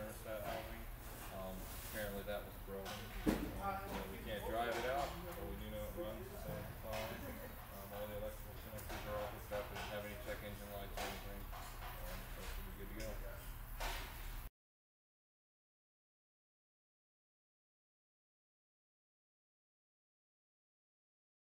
Narissa Alving. Um, apparently that was broken.